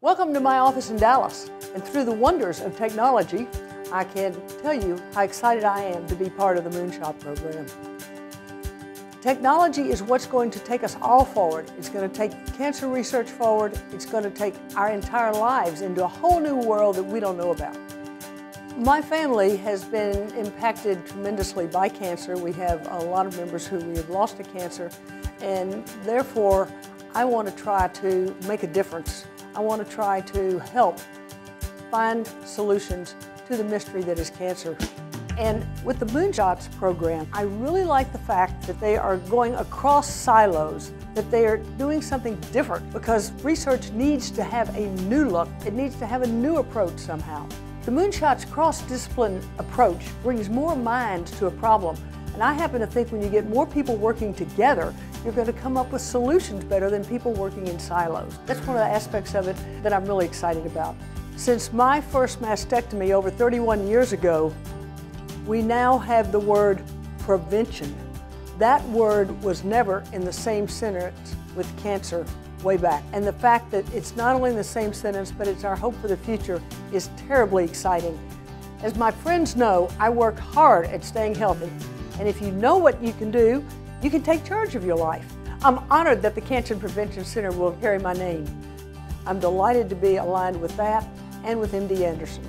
Welcome to my office in Dallas. And through the wonders of technology, I can tell you how excited I am to be part of the Moonshot program. Technology is what's going to take us all forward. It's going to take cancer research forward. It's going to take our entire lives into a whole new world that we don't know about. My family has been impacted tremendously by cancer. We have a lot of members who we have lost to cancer, and therefore, I want to try to make a difference. I want to try to help find solutions to the mystery that is cancer. And with the Moonshots program, I really like the fact that they are going across silos, that they are doing something different because research needs to have a new look. It needs to have a new approach somehow. The Moonshots cross-discipline approach brings more minds to a problem. And I happen to think when you get more people working together, you're going to come up with solutions better than people working in silos. That's one of the aspects of it that I'm really excited about. Since my first mastectomy over 31 years ago, we now have the word prevention. That word was never in the same sentence with cancer way back. And the fact that it's not only in the same sentence, but it's our hope for the future is terribly exciting. As my friends know, I work hard at staying healthy. And if you know what you can do, you can take charge of your life. I'm honored that the Cancer Prevention Center will carry my name. I'm delighted to be aligned with that and with MD Anderson.